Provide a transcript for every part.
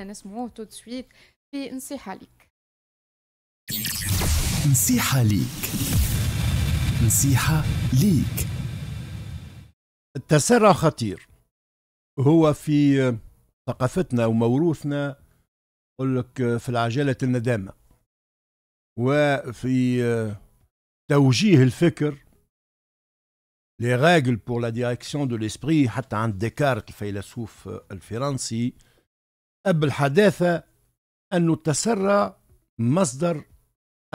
خلينا نسمعوه tout de suite في نصيحة ليك. نصيحة ليك. نصيحة ليك. التسرع خطير. هو في ثقافتنا وموروثنا يقول لك في العجلة الندامة. وفي توجيه الفكر les règles pour la direction de l'esprit حتى عند ديكارت الفيلسوف الفرنسي أب الحداثة أن التسرع مصدر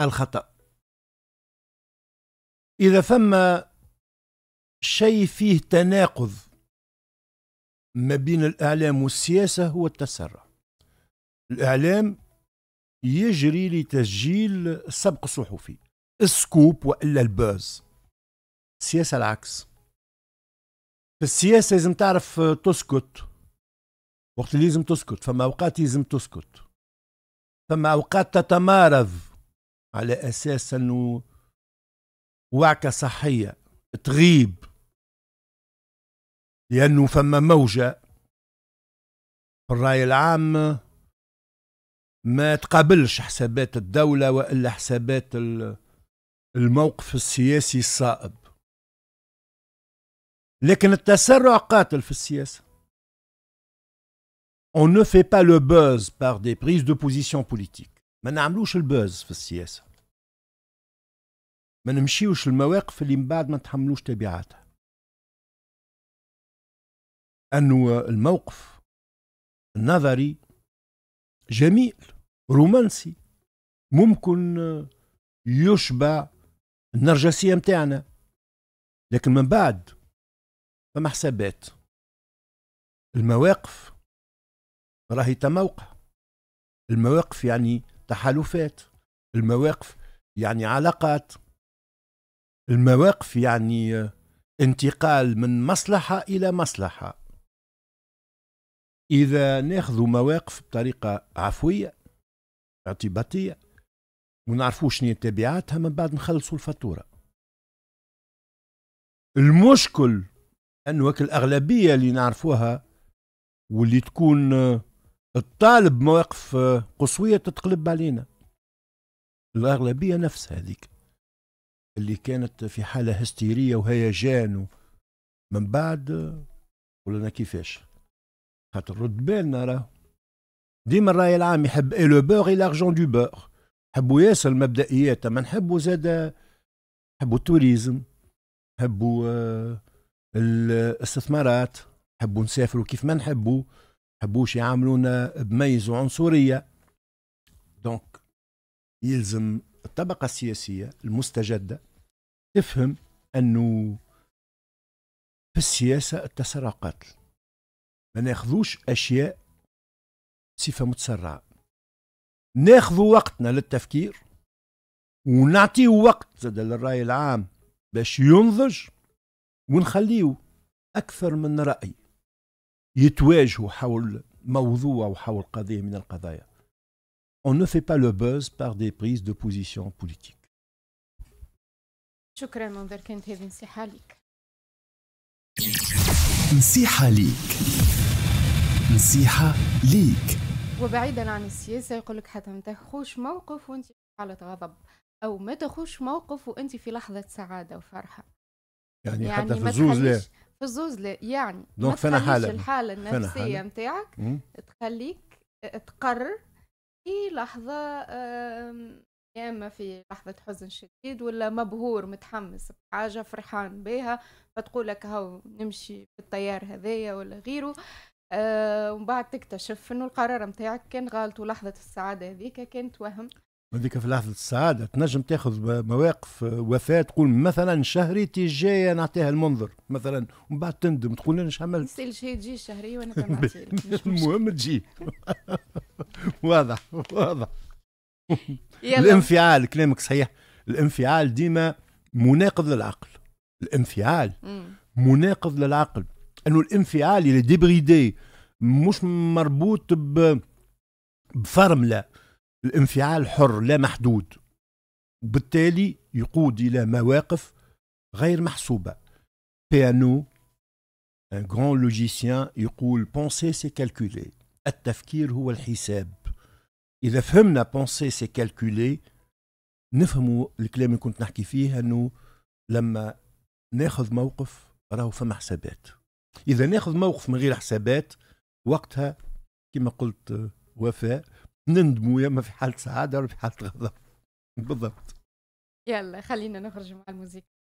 الخطأ. إذا ثم شيء فيه تناقض ما بين الإعلام والسياسة هو التسرع. الإعلام يجري لتسجيل السبق الصحفي ال scoop وإلا ال buzz. السياسة العكس. في السياسة لازم تعرف تسكت. وقت اللي لازم تسكت فما أوقات لازم تسكت. فما أوقات تتمارض على أساس أنه وعكة صحية تغيب. لأنه فما موجة. في الرأي العام ما تقابلش حسابات الدولة وإلا حسابات الموقف السياسي الصائب. لكن التسرع قاتل في السياسة. On ne fait pas le buzz par des prises de position politiques. ما نعملوش البوز في السياسة ما نمشيوش المواقف اللي من بعد ما نتحملوش تبعاتها أنه الموقف النظري جميل رومانسي ممكن يشبع النرجسية متاعنا لكن من بعد فما حسابات المواقف راهي تموقع المواقف يعني تحالفات المواقف يعني علاقات المواقف يعني انتقال من مصلحة إلى مصلحة. إذا ناخذ مواقف بطريقة عفوية اعتباطية ونعرفوا شنو تبعاتها من بعد نخلصوا الفاتورة. المشكل أنه الأغلبية اللي نعرفوها واللي تكون الطالب مواقف قصوية تتقلب علينا. الأغلبية نفس هذيك اللي كانت في حالة هستيرية وهيجان من بعد قلنا كيفاش؟ خاطر رد بالنا راه. ديما الرأي العام يحب et le beurre et l'argent du beurre حبوا ياسر المبدئيات أما نحبوا زاد نحبوا ال tourisme نحبوا آه، الاستثمارات نحبوا نسافروا كيف ما نحبوا حبوش يعاملونا بميز وعنصرية donc يلزم الطبقة السياسية المستجدة تفهم أنه في السياسة التسرع قتل ما ناخذوش أشياء صفة متسرعة. ناخذ وقتنا للتفكير ونعطيه وقت زاد للرأي العام باش ينضج ونخليه أكثر من رأي. يتواجهوا حول موضوع وحول قضية من القضايا. On ne fait pas le buzz par des prises de position politiques. شكرا منذر كانت هذه نصيحة لك نصيحة ليك. نصيحة ليك. وبعيدا عن السياسة يقول لك حتى ما تاخوش موقف وانت في حالة غضب أو ما تاخوش موقف وانت في لحظة سعادة وفرحة. يعني, يعني حتى في الزوز لا في الزوز لا يعني دونك فانا حالة. الحالة النفسية نتاعك تخليك تقرر في لحظة يا إما في لحظة حزن شديد ولا مبهور متحمس بحاجة فرحان بها فتقول لك هاو نمشي بالطيار هذايا ولا غيره أه ومن بعد تكتشف إنه القرار نتاعك كان غلط ولحظة السعادة هذيك كانت وهم. هذيك في لحظة السعادة تنجم تاخذ مواقف وفاة تقول مثلا شهريتي الجاية نعطيها المنظر مثلا ومن بعد تندم تقول أنا عملت؟ سيل شيء تجي الشهرية وأنا المهم تجي. واضح واضح. الانفعال كلامك صحيح. الانفعال ديما مناقض للعقل. الانفعال مناقض للعقل. إنه الانفعال اللي débridé مش مربوط ب بفرملة. الانفعال حر لا محدود. وبالتالي يقود إلى مواقف غير محسوبة. بيانو un grand logicien يقول penser c'est calculer التفكير هو الحساب. إذا فهمنا penser c'est calculer نفهموا الكلام اللي كنت نحكي فيه إنه لما ناخذ موقف راهو فما حسابات. إذا ناخذ موقف من غير حسابات وقتها كما قلت وفاء نندموا يا اما في حاله سعادة ولا في حاله غضب. بالضبط. يلا خلينا نخرج مع الموسيقى.